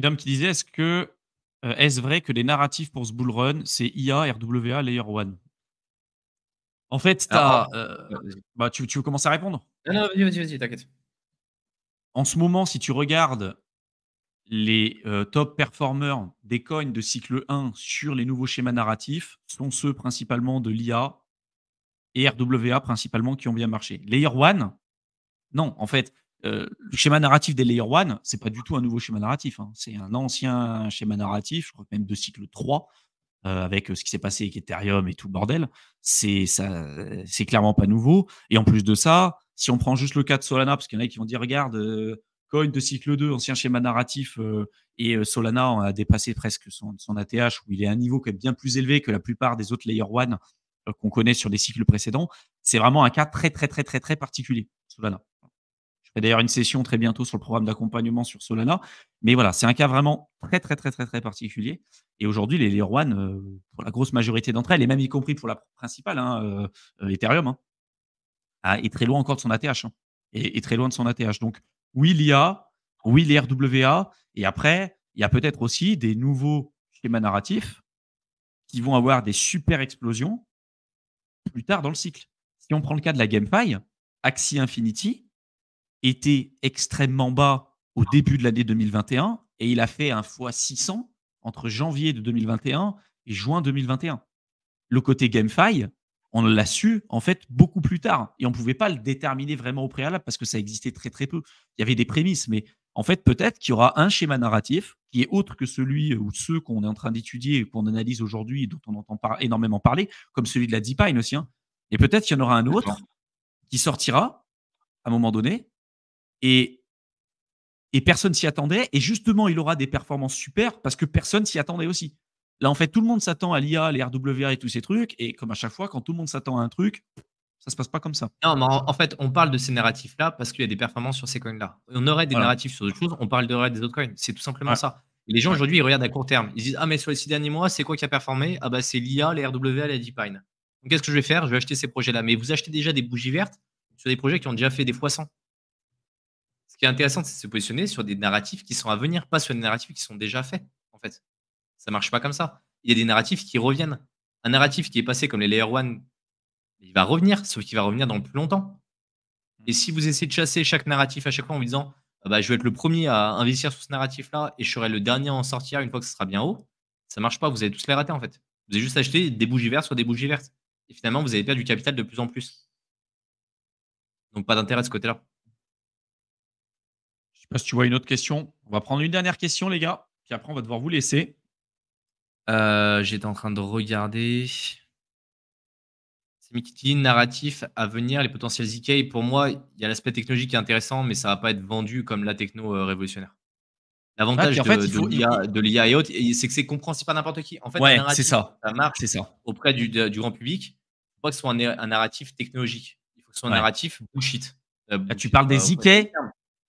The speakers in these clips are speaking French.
Qui disait est-ce que euh, est-ce vrai que les narratifs pour ce bull run, c'est IA, RWA, Layer 1 En fait, as, euh, bah, tu, tu, veux commencer à répondre? Non, non, vas-y, vas-y, vas t'inquiète. En ce moment, si tu regardes les euh, top performers des coins de cycle 1 sur les nouveaux schémas narratifs, sont ceux principalement de l'IA et RWA principalement qui ont bien marché. Layer 1, non, en fait, euh, le schéma narratif des Layer 1, c'est pas du tout un nouveau schéma narratif. Hein. C'est un ancien schéma narratif, je crois même de cycle 3, euh, avec ce qui s'est passé avec Ethereum et tout le bordel. C'est clairement pas nouveau. Et en plus de ça, si on prend juste le cas de Solana, parce qu'il y en a qui vont dire, regarde, euh, coin de cycle 2, ancien schéma narratif, et Solana a dépassé presque son, son, ATH, où il est à un niveau qui est bien plus élevé que la plupart des autres Layer 1 qu'on connaît sur les cycles précédents. C'est vraiment un cas très, très, très, très, très particulier, Solana. Je ferai d'ailleurs une session très bientôt sur le programme d'accompagnement sur Solana. Mais voilà, c'est un cas vraiment très, très, très, très, très particulier. Et aujourd'hui, les Layer One, euh, pour la grosse majorité d'entre elles, et même y compris pour la principale, hein, euh, euh, Ethereum, hein, ah, est très loin encore de son ATH. Hein, et très loin de son ATH. Donc, oui, l'IA, oui, les RWA. Et après, il y a peut-être aussi des nouveaux schémas narratifs qui vont avoir des super explosions plus tard dans le cycle. Si on prend le cas de la GameFi, Axie Infinity, était extrêmement bas au début de l'année 2021 et il a fait un x 600 entre janvier de 2021 et juin 2021. Le côté GameFi, on l'a su en fait beaucoup plus tard et on ne pouvait pas le déterminer vraiment au préalable parce que ça existait très très peu. Il y avait des prémices, mais en fait peut-être qu'il y aura un schéma narratif qui est autre que celui ou ceux qu'on est en train d'étudier qu'on analyse aujourd'hui et dont on entend énormément parler, comme celui de la Deepine aussi. Hein. Et peut-être qu'il y en aura un autre qui sortira à un moment donné et, et personne s'y attendait. Et justement, il aura des performances super parce que personne s'y attendait aussi. Là, en fait, tout le monde s'attend à l'IA, les RWA et tous ces trucs. Et comme à chaque fois, quand tout le monde s'attend à un truc, ça se passe pas comme ça. Non, mais en, fait, on parle de ces narratifs-là parce qu'il y a des performances sur ces coins-là. On aurait des narratifs sur d'autres choses, on parle des autres coins. C'est tout simplement ça. les gens aujourd'hui, ils regardent à court terme. Ils disent Ah, mais sur les six derniers mois, c'est quoi qui a performé? Ah, bah, c'est l'IA, les RWA, les Deepine. Donc, qu'est-ce que je vais faire? Je vais acheter ces projets-là. Mais vous achetez déjà des bougies vertes sur des projets qui ont déjà fait des fois 100 ce qui est intéressant, c'est de se positionner sur des narratifs qui sont à venir, pas sur des narratifs qui sont déjà faits, en fait. Ça marche pas comme ça. Il y a des narratifs qui reviennent. Un narratif qui est passé comme les Layer 1, il va revenir, sauf qu'il va revenir dans le plus longtemps. Et si vous essayez de chasser chaque narratif à chaque fois en vous disant ah bah, je vais être le premier à investir sur ce narratif-là et je serai le dernier à en sortir une fois que ce sera bien haut, ça marche pas. Vous allez tous les rater en fait. Vous avez juste acheté des bougies vertes sur des bougies vertes. Et finalement, vous allez perdre du capital de plus en plus. Donc, pas d'intérêt de ce côté-là pas si tu vois une autre question. On va prendre une dernière question, les gars. Puis après, on va devoir vous laisser. Euh, j'étais en train de regarder. C'est Mikiti, narratif à venir, les potentiels ZK. Pour moi, il y a l'aspect technologique qui est intéressant, mais ça ne va pas être vendu comme la techno euh, révolutionnaire. L'avantage ah, de, l'IA et autres, c'est que c'est compréhensible par n'importe qui. En fait, ouais, c'est ça. Ça marche ça. auprès du, grand public. Il ne faut pas que ce soit un, narratif technologique. Il faut que ce soit un narratif bullshit. Euh, tu parles des ZK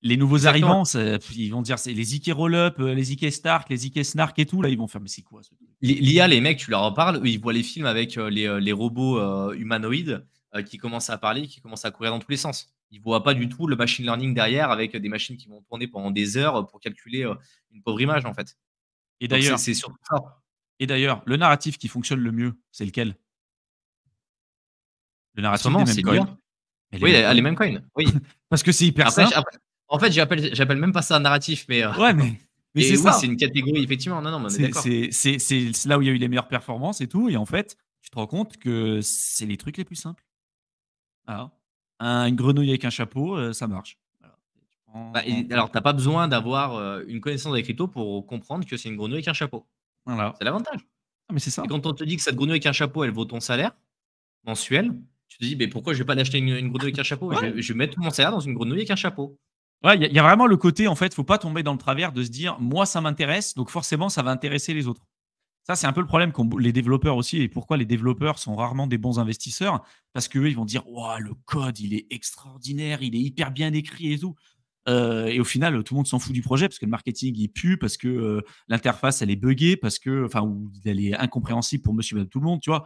les nouveaux arrivants, ils vont dire c'est les IK Rollup, euh, les IK Stark, les IK Snark et tout. Là, ils vont faire mais c'est quoi L'IA, les mecs, tu leur en parles, ils voient les films avec euh, euh, les, robots humanoïdes qui commencent à parler, qui commencent à courir dans tous les sens. Ils voient pas du tout le machine learning derrière avec des machines qui vont tourner pendant des heures pour calculer une pauvre image en fait. Et d'ailleurs, c'est surtout ça. Et d'ailleurs, le narratif qui fonctionne le mieux, c'est lequel? Le narratif des mêmes coins. Oui, les mêmes coins. Oui. Parce que c'est hyper simple. En fait, j'appelle même pas ça un narratif, mais. Euh, ouais, mais. Mais c'est ça. C'est une catégorie, effectivement. Non, non, c'est là où il y a eu les meilleures performances et tout. Et en fait, tu te rends compte que c'est les trucs les plus simples. Alors, une grenouille avec un chapeau, euh, ça marche. Bah, alors, tu n'as pas besoin d'avoir euh, une connaissance des crypto pour comprendre que c'est une grenouille avec un chapeau. Voilà. C'est l'avantage. Ah, mais c'est ça. Et quand on te dit que cette grenouille avec un chapeau, elle vaut ton salaire mensuel, tu te dis, mais pourquoi je vais pas acheter une, grenouille avec un chapeau? Je, je, vais mettre tout mon salaire dans une grenouille avec un chapeau. Ouais, il y, a vraiment le côté, en fait, faut pas tomber dans le travers de se dire, moi, ça m'intéresse, donc forcément, ça va intéresser les autres. Ça, c'est un peu le problème qu'ont les développeurs aussi, et pourquoi les développeurs sont rarement des bons investisseurs, parce qu'eux, ils vont dire, wow, le code, il est extraordinaire, il est hyper bien écrit et tout. Euh, et au final, tout le monde s'en fout du projet parce que le marketing il pue, parce que euh, l'interface elle est buggée, parce que enfin elle est incompréhensible pour Monsieur tout le monde, tu vois.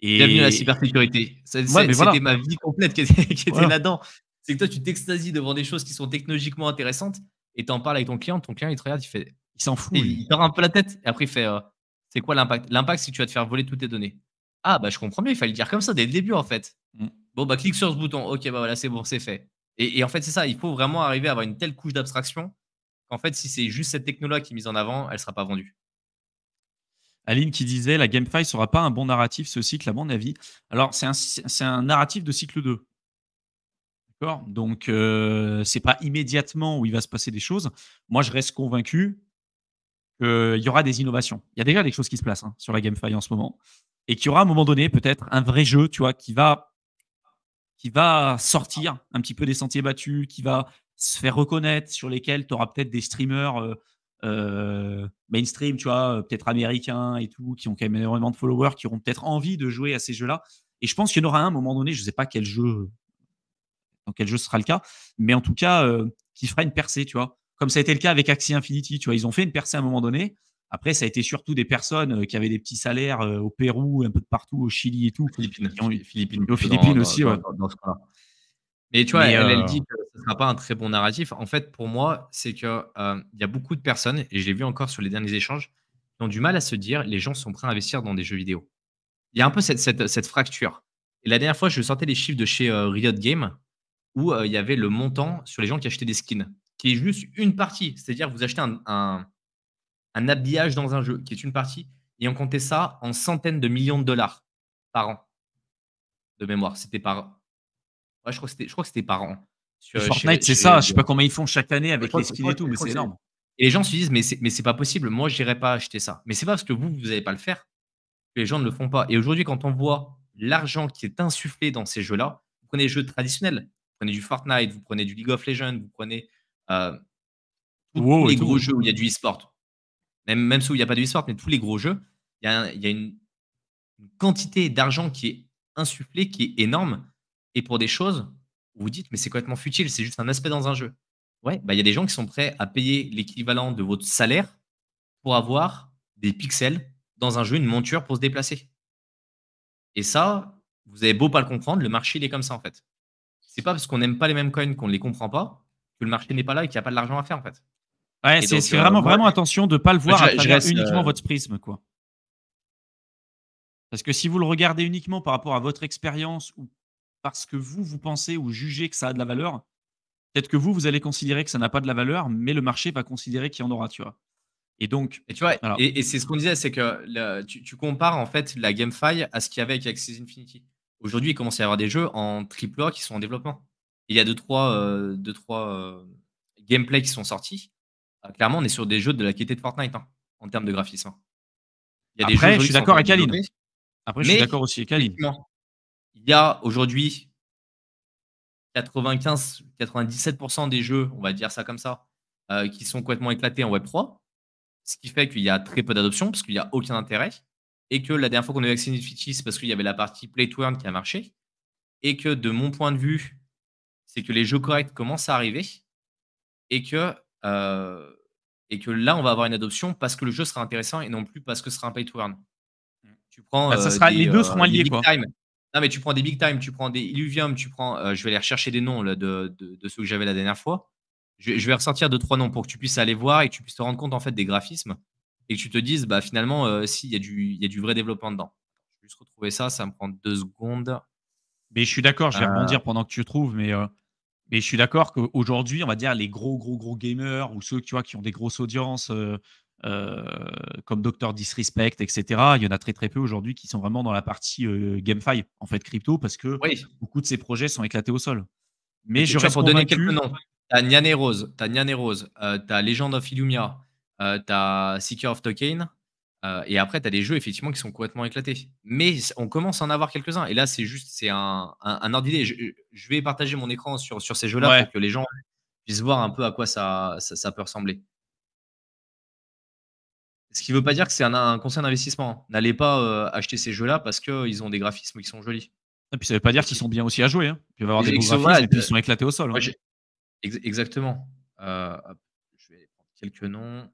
Et... Bienvenue à la cybersécurité. C'était ma vie complète qui était, là-dedans c'est que toi, tu t'extasies devant des choses qui sont technologiquement intéressantes et tu en parles avec ton client. Ton client, il te regarde, il fait Il s'en fout. il perd un peu la tête. Et après, il fait C'est quoi l'impact? L'impact, c'est que tu vas te faire voler toutes tes données. Ah, bah, je comprends mieux. Il fallait le dire comme ça dès le début, en fait. Mmh. Bon, bah, clique sur ce bouton. Ok, bah voilà, c'est bon, c'est fait. Et, en fait, c'est ça. Il faut vraiment arriver à avoir une telle couche d'abstraction qu'en fait, si c'est juste cette technologie qui est mise en avant, elle ne sera pas vendue. Aline qui disait la GameFi sera pas un bon narratif ce cycle, à mon avis. Alors, c'est un, un, narratif de cycle 2. D'accord Donc, euh, c'est pas immédiatement où il va se passer des choses. Moi, je reste convaincu qu'il y aura des innovations. Il y a déjà des choses qui se placent hein, sur la GameFi en ce moment. Et qu'il y aura à un moment donné, peut-être, un vrai jeu, tu vois, qui va, qui va sortir un petit peu des sentiers battus, qui va se faire reconnaître, sur lesquels tu auras peut-être des streamers. Euh, euh, mainstream, tu vois, peut-être américains et tout, qui ont quand même énormément de followers, qui auront peut-être envie de jouer à ces jeux-là. Et je pense qu'il y en aura un à un moment donné, je ne sais pas quel jeu, dans quel jeu sera le cas, mais en tout cas, euh, qui fera une percée, tu vois. Comme ça a été le cas avec Axie Infinity, tu vois, ils ont fait une percée à un moment donné. Après, ça a été surtout des personnes euh, qui avaient des petits salaires au Pérou, un peu de partout, au Chili et tout. Philippines, Philippines, aux Philippines aussi, ouais. Mais tu vois, elle, dit que ce ne sera pas un très bon narratif. En fait, pour moi, c'est qu'il euh, y a beaucoup de personnes, et je l'ai vu encore sur les derniers échanges, qui ont du mal à se dire les gens sont prêts à investir dans des jeux vidéo. Il y a un peu cette, cette, fracture. Et la dernière fois, je sortais les chiffres de chez euh, Riot Game, où euh, il y avait le montant sur les gens qui achetaient des skins, qui est juste une partie. C'est-à-dire, vous achetez un, un, un habillage dans un jeu, qui est une partie, et on comptait ça en centaines de millions de dollars par an de mémoire. C'était par je crois que c'était par an. Fortnite, c'est ça. Je sais pas combien ils font chaque année avec les skins et tout, mais c'est énorme. Et les gens se disent, mais c'est pas possible. Moi, je n'irai pas acheter ça. Mais c'est pas parce que vous, vous n'allez pas le faire que les gens ne le font pas. Et aujourd'hui, quand on voit l'argent qui est insufflé dans ces jeux-là, vous prenez des jeux traditionnels, prenez du Fortnite, vous prenez du League of Legends, vous prenez euh, tous, les gros jeux où il y a du e-sport. Même, même ceux où il n'y a pas de e-sport, mais tous les gros jeux, il y a, il y a une quantité d'argent qui est insufflée, qui est énorme et pour des choses où vous dites, mais c'est complètement futile, c'est juste un aspect dans un jeu. Ouais, bah, il y a des gens qui sont prêts à payer l'équivalent de votre salaire pour avoir des pixels dans un jeu, une monture pour se déplacer. Et ça, vous avez beau pas le comprendre, le marché il est comme ça en fait. C'est pas parce qu'on n'aime pas les mêmes coins qu'on ne les comprend pas que le marché n'est pas là et qu'il n'y a pas de l'argent à faire en fait. Ouais, c'est euh, vraiment, vraiment attention de ne pas le voir à travers uniquement euh, votre prisme. quoi. Parce que si vous le regardez uniquement par rapport à votre expérience ou parce que vous, vous pensez ou jugez que ça a de la valeur, peut-être que vous, vous allez considérer que ça n'a pas de la valeur, mais le marché va considérer qu'il y en aura, tu vois. Et donc. Et tu vois, et, c'est ce qu'on disait, c'est que tu, compares en fait la GameFi à ce qu'il y avait avec Axis Infinity. Aujourd'hui, il commence à y avoir des jeux en AAA qui sont en développement. Il y a deux, trois, euh, deux, trois euh, gameplays qui sont sortis. Euh, clairement, on est sur des jeux de la qualité de Fortnite hein, en termes de graphisme. Il y a Après, des jeux je suis d'accord avec Aline. Après, je suis d'accord aussi avec Aline. Il y a aujourd'hui 95-97% des jeux, on va dire ça comme ça, euh, qui sont complètement éclatés en Web3, ce qui fait qu'il y a très peu d'adoption parce qu'il n'y a aucun intérêt, et que la dernière fois qu'on a eu accès à Netflix, c'est parce qu'il y avait la partie Play to Earn qui a marché, et que de mon point de vue, c'est que les jeux corrects commencent à arriver, et que, euh, et que là, on va avoir une adoption parce que le jeu sera intéressant et non plus parce que ce sera un Play to Earn. Tu prends, bah, ça euh, sera, les deux seront alliés. Quoi. Non, mais tu prends des big time, tu prends des Illuvium, tu prends. Euh, je vais aller rechercher des noms là, de, de, ceux que j'avais la dernière fois. Je, vais ressortir deux, trois noms pour que tu puisses aller voir et que tu puisses te rendre compte en fait des graphismes et que tu te dises, bah finalement, euh, si, il y, a du, y a du vrai développement dedans. Je vais juste retrouver ça, ça me prend deux secondes. Mais je suis d'accord, je vais rebondir pendant que tu trouves, mais, euh, mais je suis d'accord qu'aujourd'hui, on va dire les gros, gros, gros gamers ou ceux tu vois, qui ont des grosses audiences euh, comme Docteur Disrespect, etc. Il y en a très très peu aujourd'hui qui sont vraiment dans la partie euh, GameFi, en fait, crypto, parce que beaucoup de ces projets sont éclatés au sol. Mais je reste pour donner quelques noms. Tu as Nyan Rose, tu as Nyan Rose, euh, tu as Legend of Illumia, euh, tu as Seeker of Token, et après, tu as des jeux effectivement qui sont complètement éclatés. Mais on commence à en avoir quelques-uns. Et là, c'est juste, c'est un, un, ordre d'idée. Je, vais partager mon écran sur, sur ces jeux-là pour que les gens puissent voir un peu à quoi ça, ça peut ressembler. Ce qui ne veut pas dire que c'est un, conseil d'investissement. N'allez pas euh, acheter ces jeux-là parce qu'ils ont des graphismes qui sont jolis. Et puis ça ne veut pas dire qu'ils sont bien aussi à jouer. Hein. Il va y avoir des beaux graphismes et puis ils sont éclatés au sol. Hein. exactement. Euh, je vais prendre quelques noms.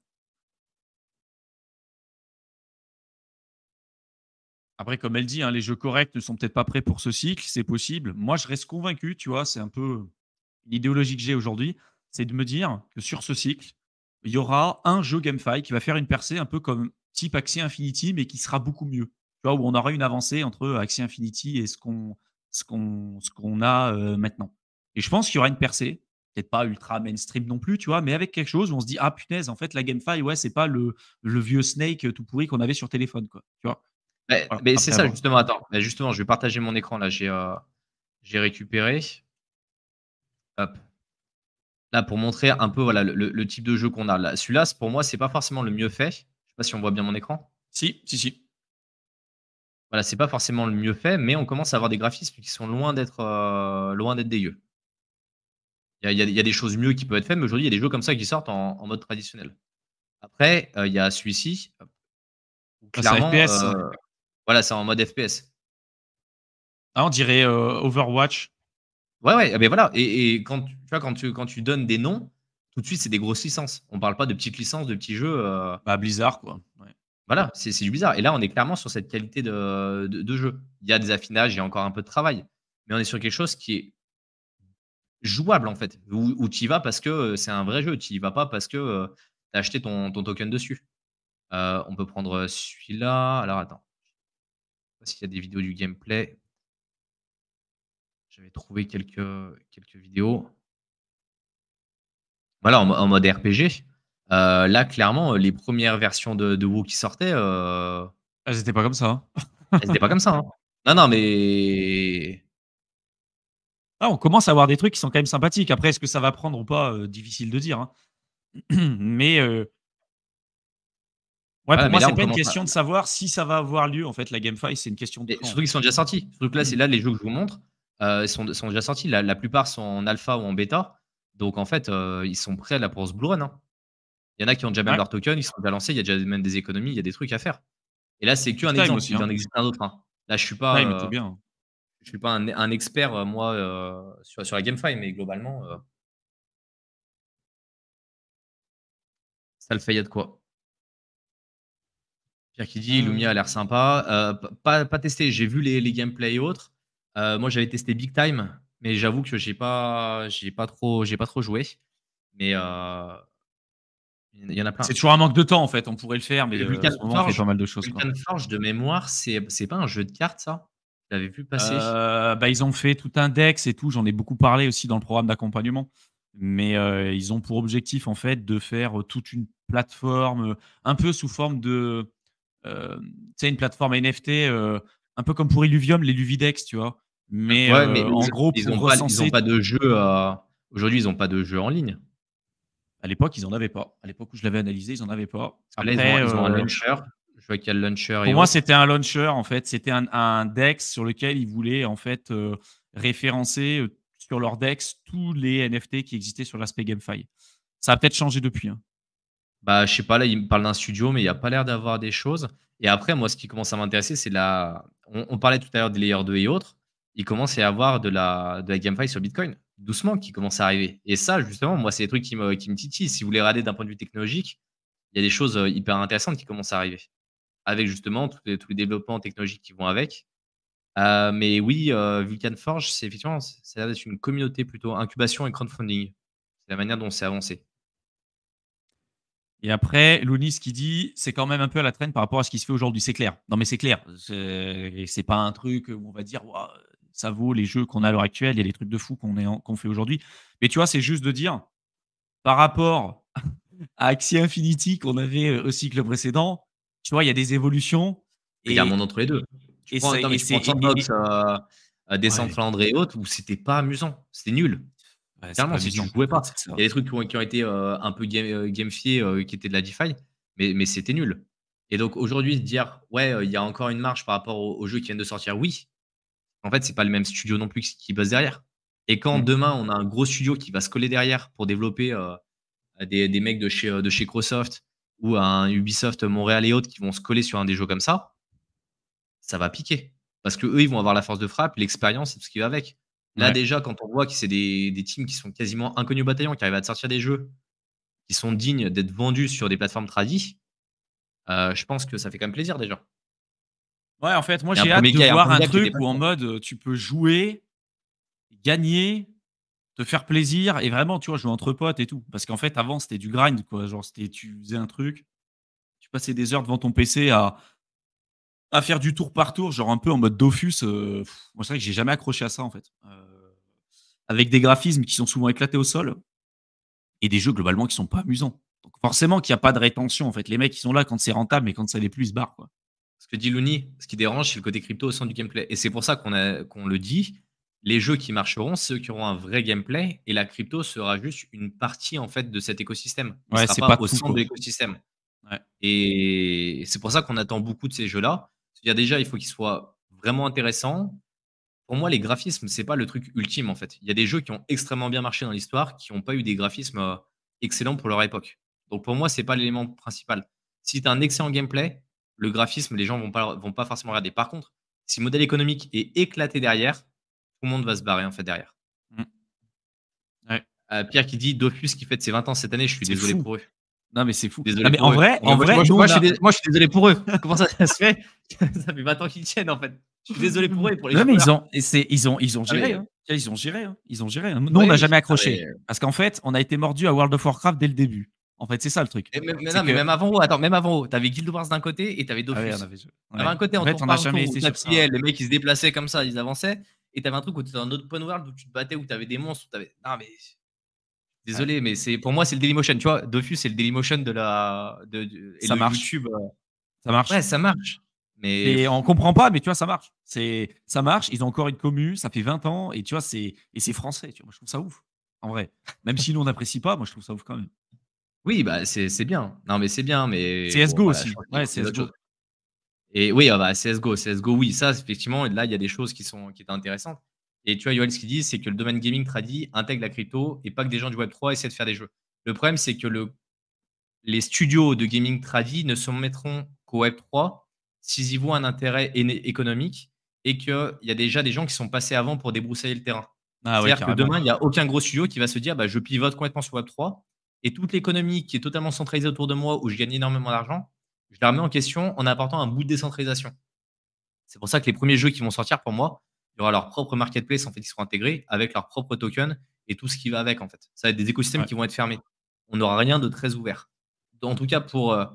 Après, comme elle dit, hein, les jeux corrects ne sont peut-être pas prêts pour ce cycle, c'est possible. Moi, je reste convaincu, tu vois, c'est un peu l'idéologie que j'ai aujourd'hui, c'est de me dire que sur ce cycle, il y aura un jeu GameFi qui va faire une percée un peu comme type Axie Infinity, mais qui sera beaucoup mieux. Tu vois, où on aura une avancée entre Axie Infinity et ce qu'on a euh, maintenant. Et je pense qu'il y aura une percée, peut-être pas ultra mainstream non plus, tu vois, mais avec quelque chose où on se dit ah punaise, en fait la GameFi, ouais, c'est pas le, le vieux Snake tout pourri qu'on avait sur téléphone, quoi. Tu vois. Mais, c'est ça justement. Attends, mais justement, je vais partager mon écran là. J'ai euh, j'ai récupéré. Hop. Là, pour montrer un peu voilà, le, type de jeu qu'on a. Celui-là, pour moi, c'est pas forcément le mieux fait. Je sais pas si on voit bien mon écran. Si, si, si. Voilà, c'est pas forcément le mieux fait, mais on commence à avoir des graphismes qui sont loin d'être euh, loin d'être dégueux. Il y, a, des choses mieux qui peuvent être faites, mais aujourd'hui, il y a des jeux comme ça qui sortent en, mode traditionnel. Après, euh, il y a celui-ci. Ah, clairement, FPS. Euh, voilà, c'est en mode FPS. Ah, on dirait Overwatch. Ouais, ouais, mais eh ben voilà. Et, quand, tu vois, quand, tu, quand tu donnes des noms, tout de suite, c'est des grosses licences. On parle pas de petites licences, de petits jeux. Euh, bah, Blizzard, quoi. Voilà, c'est du bizarre. Et là, on est clairement sur cette qualité de, de, jeu. Il y a des affinages, il y a encore un peu de travail. Mais on est sur quelque chose qui est jouable, en fait. Où, tu y vas parce que euh, c'est un vrai jeu. Tu y vas pas parce que euh, tu as acheté ton, ton, token dessus. on peut prendre celui-là. Alors, attends. Pas s'il y a des vidéos du gameplay. J'avais trouvé quelques, quelques vidéos. Voilà, en, mode RPG. Euh, là, clairement, les premières versions de, de WoW qui sortaient. Euh, elles n'étaient pas comme ça. Hein. elles n'étaient pas comme ça. Hein. Non, non, mais. Ah, on commence à avoir des trucs qui sont quand même sympathiques. Après, est-ce que ça va prendre ou pas euh, Difficile de dire. Hein. mais. Ouais, pour moi, c'est pas une question de savoir si ça va avoir lieu. En fait, la GameFi, c'est une question de. surtout qu'ils sont déjà sortis. Surtout que là, c'est là les jeux que je vous montre. Euh, sont, sont, déjà sortis. La, plupart sont en alpha ou en bêta. Donc, en fait, euh, ils sont prêts là pour ce Blue Run. Hein. Il y en a qui ont déjà même leur token, ils sont déjà lancés, il y a déjà même des économies, il y a des trucs à faire. Et là, c'est qu'un exemple, il en hein. existe un autre. Hein. Là, je suis pas, euh, bien. je suis pas un, expert, moi, sur, sur la GameFi, mais globalement, ça le fait, il y a de quoi. Pierre qui dit, Lumia a l'air sympa. pas, pas testé, j'ai vu les, les gameplays et autres. Euh, moi, j'avais testé Big Time, mais j'avoue que j'ai pas, j'ai pas trop, j'ai pas trop joué. Mais euh, il y en a plein. C'est toujours un manque de temps en fait. On pourrait le faire, mais Vulcan euh, Forge, fait pas mal de choses. Vulcan Forge de mémoire, c'est, c'est pas un jeu de cartes ça? J'avais vu passer. bah, ils ont fait tout un dex et tout. J'en ai beaucoup parlé aussi dans le programme d'accompagnement. Mais ils ont pour objectif en fait de faire toute une plateforme, un peu sous forme de, une plateforme NFT, un peu comme pour Illuvium, les Luvidex, tu vois. Mais, euh, en gros, ils n'ont pas, de jeu. Aujourd'hui, ils n'ont pas de jeu en ligne. À l'époque, ils n'en avaient pas. À l'époque où je l'avais analysé, ils n'en avaient pas. Après, ils, ont, un euh, launcher. Je vois qu'il y a le launcher. Pour moi, c'était un launcher, en fait. C'était un, DEX sur lequel ils voulaient, en fait, euh, référencer sur leur DEX tous les NFT qui existaient sur l'aspect GameFi. Ça a peut-être changé depuis. Hein. Bah, je sais pas, là, il me parle d'un studio, mais il n'y a pas l'air d'avoir des choses. Et après, moi, ce qui commence à m'intéresser, c'est la. On, parlait tout à l'heure des layers 2 et autres il commence à y avoir de la, de la GameFi sur Bitcoin, doucement, qui commence à arriver. Et ça, justement, moi, c'est des trucs qui me, qui me titillent. Si vous voulez regarder d'un point de vue technologique, il y a des choses euh, hyper intéressantes qui commencent à arriver. Avec justement tous les, tous les développements technologiques qui vont avec. Euh, mais oui, euh, Vulcan Forge, c'est effectivement, ça une communauté plutôt incubation et crowdfunding. C'est la manière dont c'est avancé. Et après, Lounis qui dit, c'est quand même un peu à la traîne par rapport à ce qui se fait aujourd'hui. C'est clair. Non, mais c'est clair. C'est pas un truc où on va dire, ça vaut les jeux qu'on a à l'heure actuelle, il y a des trucs de fou qu'on fait aujourd'hui. Mais tu vois, c'est juste de dire, par rapport à Axie Infinity qu'on avait euh, au cycle précédent, tu vois, il y a des évolutions. Et il y a un monde entre les deux. Tu et prends, non, tu prends à, Descendre et autres où c'était pas amusant, c'était nul. Clairement, si tu ne pouvais pas. Il y a des trucs qui ont, été euh, un peu game, euh, gamifiés qui étaient de la DeFi, mais, mais c'était nul. Et donc aujourd'hui, dire, ouais, il y a encore une marge par rapport aux jeux qui viennent de sortir, oui, en fait, c'est pas le même studio non plus qui bosse derrière. Et quand mmh. demain, on a un gros studio qui va se coller derrière pour développer euh, des, mecs de chez, de chez Microsoft ou un Ubisoft Montréal et autres qui vont se coller sur un des jeux comme ça, ça va piquer. Parce que eux, ils vont avoir la force de frappe, l'expérience et tout ce qui va avec. Là, déjà, quand on voit que c'est des, teams qui sont quasiment inconnus au bataillon, qui arrivent à sortir des jeux qui sont dignes d'être vendus sur des plateformes tradies, euh, je pense que ça fait quand même plaisir déjà. Ouais, en fait, moi j'ai hâte de voir un truc où en mode tu peux jouer, gagner te faire plaisir et vraiment, tu vois, jouer entre potes et tout. Parce qu'en fait, avant, c'était du grind, quoi. Genre, c'était, tu faisais un truc, tu passais des heures devant ton PC à, à faire du tour par tour, genre un peu en mode Dofus. Euh, moi, c'est vrai que j'ai jamais accroché à ça, en fait. Euh, avec des graphismes qui sont souvent éclatés au sol et des jeux globalement qui sont pas amusants. Donc, forcément qu'il n'y a pas de rétention, en fait. Les mecs, ils sont là quand c'est rentable, mais quand ça l'est plus, ils se barrent, quoi. Ce que dit Looney, ce qui dérange, c'est le côté crypto au sein du gameplay. Et c'est pour ça qu'on qu'on le dit les jeux qui marcheront, ceux qui auront un vrai gameplay, et la crypto sera juste une partie en fait de cet écosystème. Ce sera pas, au centre de l'écosystème. Et c'est pour ça qu'on attend beaucoup de ces jeux-là. Il y a déjà, il faut qu'ils soient vraiment intéressants. Pour moi, les graphismes, c'est pas le truc ultime en fait. Il y a des jeux qui ont extrêmement bien marché dans l'histoire, qui n'ont pas eu des graphismes euh, excellents pour leur époque. Donc pour moi, c'est pas l'élément principal. Si tu as un excellent gameplay, le graphisme, les gens vont pas, vont pas forcément regarder. Par contre, si le modèle économique est éclaté derrière, tout le monde va se barrer en fait derrière. Mmh. Euh, Pierre qui dit Dofus qui fête ses 20 ans cette année, je suis désolé pour eux. Non mais c'est fou. Désolé mais en vrai, en vrai, moi, je, suis désolé pour eux. Comment ça, se fait? Ça fait 20 ans qu'ils tiennent en fait. Je suis désolé pour eux pour les Non mais ils ont, ils ont, ils ont géré. Hein. Ils ont géré. Hein. Ils ont géré. Hein. Nous on n'a jamais accroché parce qu'en fait on a été mordu à World of Warcraft dès le début. En fait, c'est ça le truc. Mais, non, mais même avant, attends, même avant, t'avais Guild Wars d'un côté et t'avais Dofus. Ah ouais, avait... un côté en, fait, on n'a jamais été sur ça. Les mecs ils se déplaçaient comme ça, ils avançaient et t'avais un truc où tu étais dans un open world où tu te battais, où tu avais des monstres, où avais... Non, mais. Désolé, mais c'est pour moi, c'est le Dailymotion. Tu vois, Dofus, c'est le Dailymotion de la. De, et ça marche. YouTube. Euh. Ça marche. Ouais, ça marche. Mais et on comprend pas, mais tu vois, ça marche. C'est, ça marche. Ils ont encore une commu, ça fait 20 ans, et tu vois, c'est, et c'est français. Tu vois, moi, je trouve ça ouf. En vrai, même si nous on n'apprécie pas, moi je trouve ça ouf quand même. Oui, bah c'est, c'est bien. Non, mais c'est bien, mais. CS:GO bon, aussi. Ouais, CS:GO. Et oui, ah bah, CSGO, CSGO, oui, ça, effectivement, là, il y a des choses qui sont qui étaient intéressantes. Et tu vois, Yoel, ce qu'il dit, c'est que le domaine gaming tradit intègre la crypto et pas que des gens du Web3 essaient de faire des jeux. Le problème, c'est que le, les studios de gaming tradit ne se mettront qu'au Web3 s'ils y voient un intérêt économique et qu'il y a déjà des gens qui sont passés avant pour débroussailler le terrain. Ah C'est-à-dire que demain, il n'y a aucun gros studio qui va se dire bah, je pivote complètement sur Web3 et toute l'économie qui est totalement centralisée autour de moi où je gagne énormément d'argent, je la remets en question en apportant un bout de décentralisation. C'est pour ça que les premiers jeux qui vont sortir pour moi, il y aura leur propre marketplace en fait qui seront intégrés avec leur propre token et tout ce qui va avec en fait. Ça va être des écosystèmes qui vont être fermés. On n'aura rien de très ouvert. En tout cas pour, euh,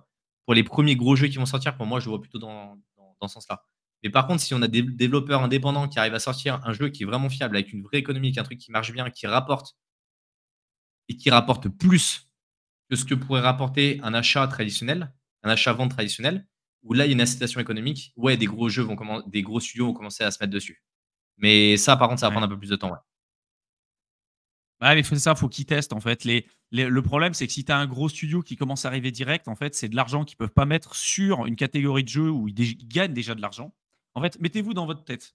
pour les premiers gros jeux qui vont sortir, pour moi je vois plutôt dans, dans, ce sens-là. Mais par contre, si on a des développeurs indépendants qui arrivent à sortir un jeu qui est vraiment fiable, avec une vraie économie, un truc qui marche bien, qui rapporte et qui rapporte plus que ce que pourrait rapporter un achat traditionnel, un achat-vente traditionnel, où là, il y a une incitation économique, ouais, des gros jeux vont commencer, des gros studios vont commencer à se mettre dessus. Mais ça, par contre, ça va prendre un peu plus de temps. Ouais. Ouais, mais c'est ça, faut qu'ils testent en fait. Les, le problème, c'est que si tu as un gros studio qui commence à arriver direct, en fait, c'est de l'argent qu'ils ne peuvent pas mettre sur une catégorie de jeu où ils, gagnent déjà de l'argent. En fait, mettez-vous dans votre tête.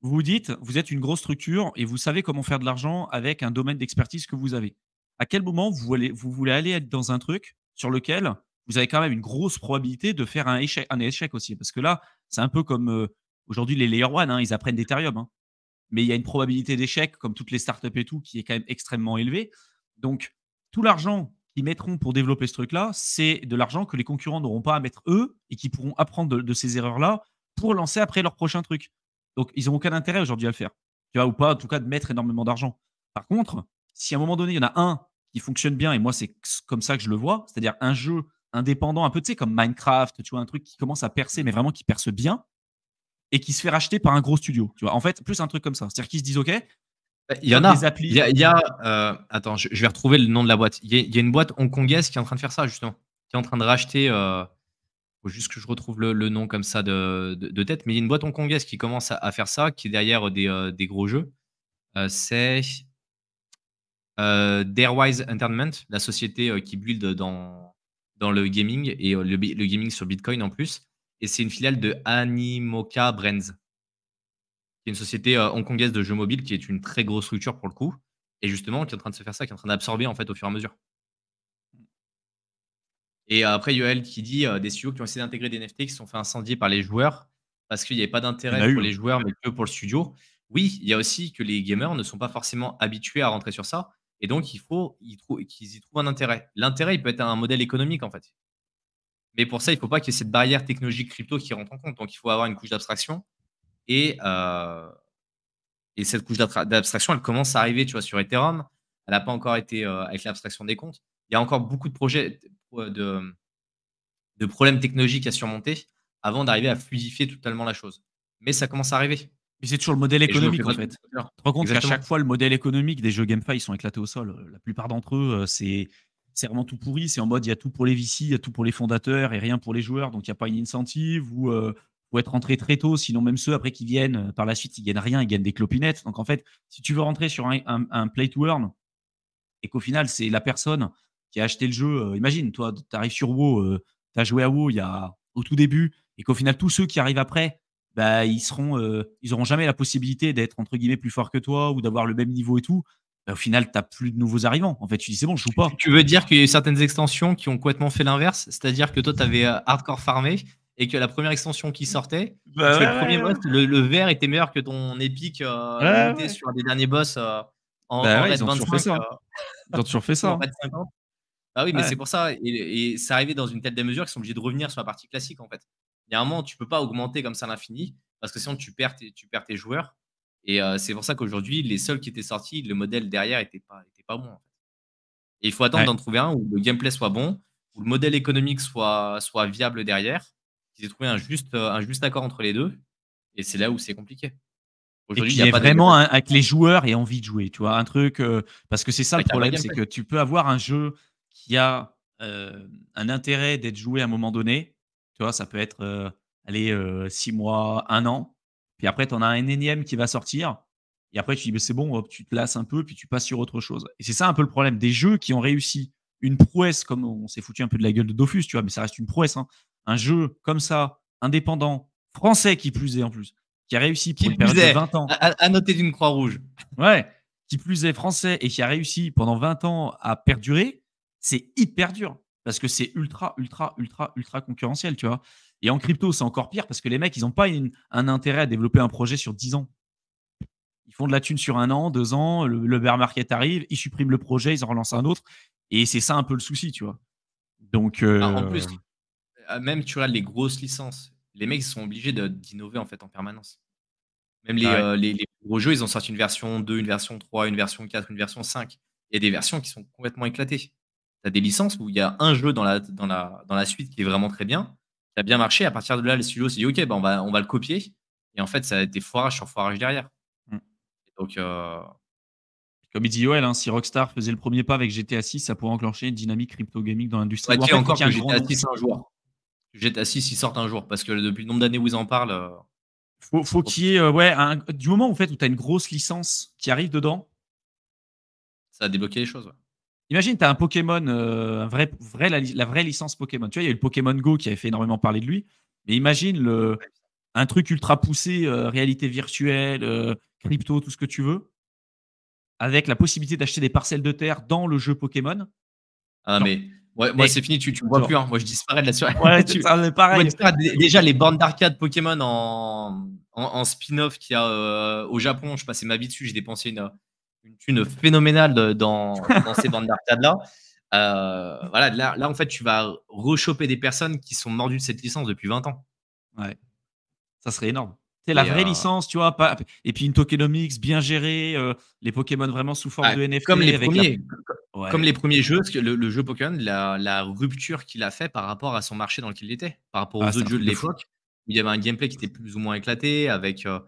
Vous vous dites, vous êtes une grosse structure et vous savez comment faire de l'argent avec un domaine d'expertise que vous avez. À quel moment vous, voulez, vous voulez aller être dans un truc sur lequel vous avez quand même une grosse probabilité de faire un échec, un échec aussi? Parce que là, c'est un peu comme euh, aujourd'hui les Layer One, hein, ils apprennent d'Ethereum. Hein. Mais il y a une probabilité d'échec, comme toutes les startups et tout, qui est quand même extrêmement élevée. Donc, tout l'argent qu'ils mettront pour développer ce truc-là, c'est de l'argent que les concurrents n'auront pas à mettre eux et qui pourront apprendre de, ces erreurs-là pour lancer après leur prochain truc. Donc, ils n'ont aucun intérêt aujourd'hui à le faire. Tu vois, ou pas, en tout cas, de mettre énormément d'argent. Par contre, si à un moment donné, il y en a un qui fonctionne bien, et moi, c'est comme ça que je le vois, c'est-à-dire un jeu indépendant, un peu, tu sais, comme Minecraft, tu vois, un truc qui commence à percer, mais vraiment qui perce bien, et qui se fait racheter par un gros studio. Tu vois, en fait, plus un truc comme ça. C'est-à-dire qu'ils se disent, OK, il y en a. Il y a, euh, attends, je, vais retrouver le nom de la boîte. Il y, a, une boîte hongkongaise qui est en train de faire ça, justement. Qui est en train de racheter. Euh, faut juste que je retrouve le, nom comme ça de, de, tête. Mais il y a une boîte hongkongaise qui commence à, faire ça, qui est derrière des, euh, des gros jeux. Euh, c'est Darewise Entertainment, la société qui build dans, dans le gaming et le, le, gaming sur Bitcoin en plus. Et c'est une filiale de Animoca Brands, qui est une société euh, hongkongaise de jeux mobiles qui est une très grosse structure pour le coup. Et justement, qui est en train de se faire ça, qui est en train d'absorber en fait au fur et à mesure. Et après, Yoel qui dit euh, des studios qui ont essayé d'intégrer des NFT qui se sont fait incendier par les joueurs parce qu'il n'y avait pas d'intérêt pour les joueurs, mais que pour le studio. Oui, il y a aussi que les gamers ne sont pas forcément habitués à rentrer sur ça. Et donc, il faut qu'ils y trouvent un intérêt. L'intérêt, il peut être un modèle économique, en fait. Mais pour ça, il ne faut pas qu'il y ait cette barrière technologique crypto qui rentre en compte. Donc, il faut avoir une couche d'abstraction et, euh, Et cette couche d'abstraction, elle commence à arriver, tu vois, sur Ethereum. Elle n'a pas encore été avec l'abstraction des comptes. Il y a encore beaucoup de projets de, de problèmes technologiques à surmonter avant d'arriver à fluidifier totalement la chose. Mais ça commence à arriver. Mais c'est toujours le modèle économique en fait. Tu te rends compte qu'à chaque fois, le modèle économique des jeux GameFi, ils sont éclatés au sol. La plupart d'entre eux, c'est c'est vraiment tout pourri. C'est en mode il y a tout pour les VC, il y a tout pour les fondateurs et rien pour les joueurs. Donc il n'y a pas une incentive ou euh, faut être rentré très tôt. Sinon, même ceux après qui viennent euh, par la suite, ils gagnent rien, ils gagnent des clopinettes. Donc en fait, si tu veux rentrer sur un, play to earn et qu'au final, c'est la personne qui a acheté le jeu, euh, imagine, toi, tu arrives sur WoW, tu as joué à WoW il au tout début et qu'au final, tous ceux qui arrivent après, bah, ils seront, jamais la possibilité d'être entre guillemets plus fort que toi ou d'avoir le même niveau et tout. Bah, au final, tu n'as plus de nouveaux arrivants. En fait, tu dis c'est bon, je joue pas. Tu veux dire qu'il y a eu certaines extensions qui ont complètement fait l'inverse? C'est-à-dire que toi, tu avais euh, hardcore farmé et que la première extension qui sortait, bah le premier boss, le, vert était meilleur que ton épique euh, sur des derniers boss euh, en, bah ils ont toujours fait ça. ils ont toujours fait ça. Ah oui, mais c'est pour ça. Et, et c'est arrivé dans une telle mesure qu'ils sont obligés de revenir sur la partie classique en fait. Il y a un moment, tu peux pas augmenter comme ça à l'infini parce que sinon tu perds tu perds tes joueurs. Et c'est pour ça qu'aujourd'hui, les seuls qui étaient sortis, le modèle derrière n'était pas, était pas bon. Et il faut attendre d'en trouver un où le gameplay soit bon, où le modèle économique soit, soit viable derrière, qu'ils aient trouvé un juste, un juste accord entre les deux. Et c'est là où c'est compliqué. Aujourd'hui, il y a, vraiment avec les joueurs et envie de jouer, tu vois, un truc parce que c'est ça le problème, c'est que tu peux avoir un jeu qui a un intérêt d'être joué à un moment donné, tu vois, ça peut être allez six mois, un an, puis après, tu en as un énième qui va sortir. Et après, tu dis, bah, c'est bon, tu te lasses un peu, puis tu passes sur autre chose. Et c'est ça un peu le problème des jeux qui ont réussi une prouesse, comme on s'est foutu un peu de la gueule de Dofus, tu vois, mais ça reste une prouesse. Hein. Un jeu comme ça, indépendant, français qui plus est en plus, qui a réussi pour une période de 20 ans. À, noter d'une croix rouge. Ouais, qui plus est français et qui a réussi pendant 20 ans à perdurer, c'est hyper dur parce que c'est ultra, ultra, ultra, ultra concurrentiel, tu vois. Et en crypto, c'est encore pire parce que les mecs, ils n'ont pas un intérêt à développer un projet sur 10 ans. Ils font de la thune sur un an, deux ans, le, bear market arrive, ils suppriment le projet, ils en relancent un autre. Et c'est ça un peu le souci, tu vois. Donc, euh, ah, en plus, euh, même tu as les grosses licences, les mecs sont obligés d'innover en fait en permanence. Même euh, les, les, gros jeux, ils ont sorti une version 2, une version 3, une version 4, une version 5. Il y a des versions qui sont complètement éclatées. Tu as des licences où il y a un jeu dans la, dans, la, dans la suite qui est vraiment très bien a bien marché. À partir de là, les studios s'est dit OK, bah, on, va, on va le copier. Et en fait, ça a été foirage sur foirage derrière. Mm. Donc, euh, comme il dit Yoel, hein, si Rockstar faisait le premier pas avec GTA 6, ça pourrait enclencher une dynamique crypto gaming dans l'industrie. Ouais, encore que GTA 6 un jour. GTA 6, il sort un jour parce que depuis le nombre d'années où ils en parlent. Euh, faut, faut qu'il y ait, euh, ouais, du moment en fait, où tu as une grosse licence qui arrive dedans. Ça a débloqué les choses. Ouais. Imagine, tu as un Pokémon, euh, un vrai, vrai, la, vraie licence Pokémon. Tu vois, il y a eu le Pokémon Go qui avait fait énormément parler de lui. Mais imagine le, un truc ultra poussé, euh, réalité virtuelle, euh, crypto, tout ce que tu veux, avec la possibilité d'acheter des parcelles de terre dans le jeu Pokémon. Ah, mais moi, c'est fini, tu ne vois plus. Hein. Moi, je disparais de la Ouais, tu, pareil. déjà, les bornes d'arcade Pokémon en, en, spin-off qu'il y a au Japon, je passais ma vie dessus, j'ai dépensé une une thune phénoménale dans, dans ces bandes d'arcade-là. Euh, voilà, là, en fait, tu vas rechoper des personnes qui sont mordues de cette licence depuis 20 ans. Ouais. Ça serait énorme. C'est la vraie euh, licence, tu vois. Pas... Et puis une tokenomics bien gérée, euh, les Pokémon vraiment sous forme de NFT. Comme les, premiers, comme les premiers jeux, parce que le, jeu Pokémon, la, rupture qu'il a fait par rapport à son marché dans lequel il était, par rapport aux ah, autres jeux de l'époque, où il y avait un gameplay qui était plus ou moins éclaté, avec euh,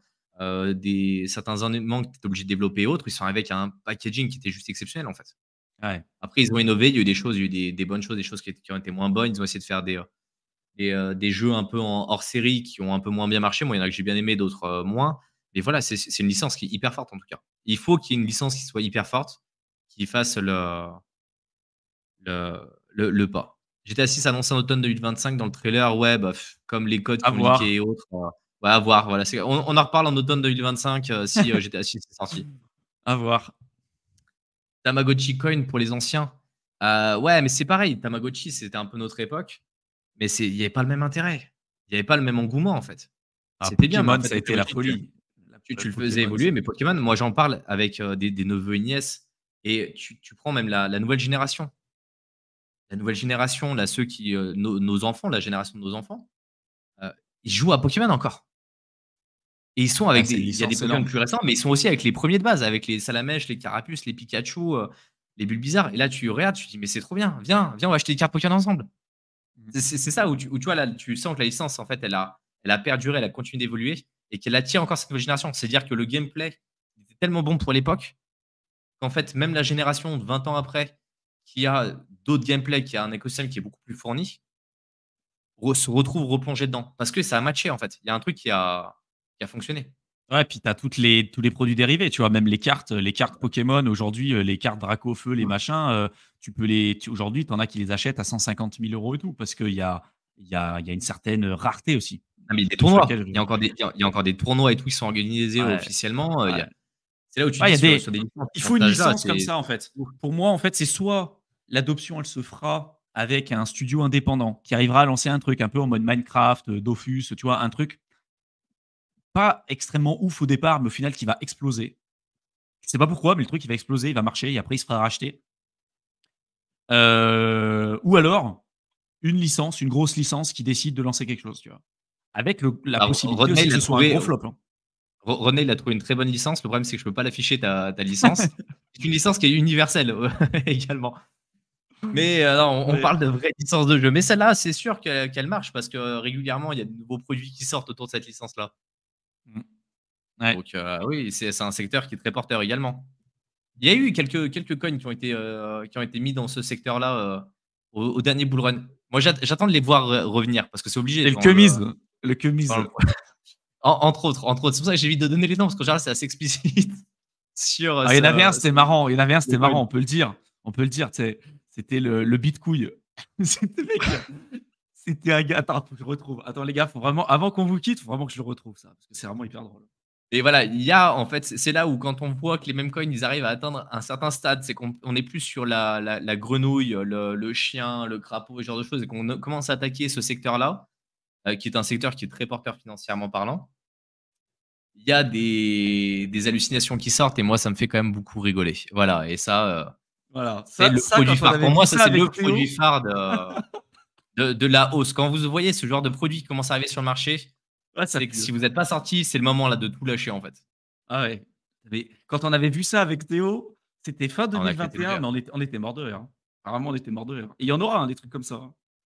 des, certains éléments que tu es obligé de développer et autres, ils sont avec un packaging qui était juste exceptionnel en fait. Après, ils ont innové, il y a eu des choses, il y a eu des, bonnes choses, des choses qui, ont été moins bonnes. Ils ont essayé de faire des, euh, euh, des, jeux un peu en hors série qui ont un peu moins bien marché. Moi, il y en a que j'ai bien aimé, d'autres moins. Mais voilà, c'est une licence qui est hyper forte en tout cas. Il faut qu'il y ait une licence qui soit hyper forte, qui fasse le, le, le, pas. GTA 6 annoncé en automne 2025 dans le trailer. Ouais, bah, comme les codes communiqués et autres. Ouais, à voir. Voilà. On, on, en reparle en automne 2025 euh, si euh, GTA 6 est sorti. À voir. Tamagotchi Coin pour les anciens. Euh, ouais, mais c'est pareil. Tamagotchi, c'était un peu notre époque. Mais il n'y avait pas le même intérêt. Il n'y avait pas le même engouement, en fait. Ah, c'était bien. ça a été la folie. Tu, tu le faisais évoluer, mais Pokémon, moi, j'en parle avec des, neveux et nièces. Et tu, tu prends même la, nouvelle génération. La nouvelle génération, là, ceux qui. nos enfants, la génération de nos enfants, ils jouent à Pokémon encore. Et ils sont avec des, il y a des Pokémon plus récents, mais ils sont aussi avec les premiers de base, avec les Salamèches, les Carapuce, les Pikachu, euh, les bulles bizarres. Et là, tu regardes, tu te dis, mais c'est trop bien, viens, viens, on va acheter des cartes Pokémon ensemble. Mmh. C'est ça où tu, vois, là, tu sens que la licence, en fait, elle a, elle a perduré, elle a continué d'évoluer et qu'elle attire encore cette nouvelle génération. C'est-à-dire que le gameplay était tellement bon pour l'époque qu'en fait, même la génération de 20 ans après, qui a d'autres gameplays, qui a un écosystème qui est beaucoup plus fourni, se retrouve replongé dedans. Parce que ça a matché, en fait. Il y a un truc qui a, qui a fonctionné. Ouais, puis tu as toutes les, tous les produits dérivés, tu vois, même les cartes, les cartes Pokémon, aujourd'hui, euh, les cartes Draco Feu, les machins, euh, tu peux les. Aujourd'hui, tu en as qui les achètent à 150 000 euros et tout, parce qu'il y a, y, a, y a une certaine rareté aussi. Ah, mais des tournois. Il y, a encore des, il y a encore des tournois et tout qui sont organisés officiellement. Euh, c'est là où tu dis des... Il faut une licence comme ça, en fait. Pour moi, en fait, c'est soit l'adoption, elle se fera avec un studio indépendant qui arrivera à lancer un truc un peu en mode Minecraft, Dofus, tu vois, un truc pas extrêmement ouf au départ, mais au final qui va exploser. Je sais pas pourquoi, mais le truc il va exploser, il va marcher, et après il se fera racheter. Euh, ou alors une licence, une grosse licence qui décide de lancer quelque chose, tu vois. Avec la possibilité que ce soit un gros flop. Hein. René, il a trouvé une très bonne licence. Le problème, c'est que je peux pas l'afficher ta, licence. c'est une licence qui est universelle également. Mais euh, on, parle de vraies licences de jeu. Mais celle-là, c'est sûr qu'elle marche parce que régulièrement, il y a de nouveaux produits qui sortent autour de cette licence-là. Donc, euh, oui, c'est un secteur qui est très porteur également. Il y a eu quelques, quelques coins qui ont été, euh, qui ont été mis dans ce secteur-là au, dernier bull run. Moi, j'attends de les voir revenir parce que c'est obligé. le kemise. Le kemise. entre autres, entre autres. C'est pour ça que j'évite de donner les noms parce qu'en général, c'est assez explicite. sur, ah, il y en avait un, c'était marrant. Il y en avait un, c'était marrant. On peut le dire. On peut le dire. C'était le, le beat couille. c'était un gars. Attends, faut que je retrouve. Attends, les gars, faut vraiment, avant qu'on vous quitte, faut vraiment que je le retrouve ça. Parce que c'est vraiment hyper drôle. Et voilà, il y a en fait, c'est là où quand on voit que les mêmes coins, ils arrivent à atteindre un certain stade, c'est qu'on est plus sur la, la, grenouille, le, chien, le crapaud, ce genre de choses, et qu'on commence à attaquer ce secteur-là, euh, qui est un secteur qui est très porteur financièrement parlant. Il y a des, des, hallucinations qui sortent, et moi, ça me fait quand même beaucoup rigoler. Voilà, et ça, euh, voilà. c'est le produit phare. Pour moi, ça, c'est le produit phare de, de, la hausse. Quand vous voyez ce genre de produit qui commence à arriver sur le marché, si vous n'êtes pas sorti, c'est le moment là de tout lâcher en fait. Ah ouais. Mais quand on avait vu ça avec Théo, c'était fin 2021, mais on était, on était mort de rire. Hein. Apparemment, on était mort de rire. Et il y en aura hein, des trucs comme ça. Hein.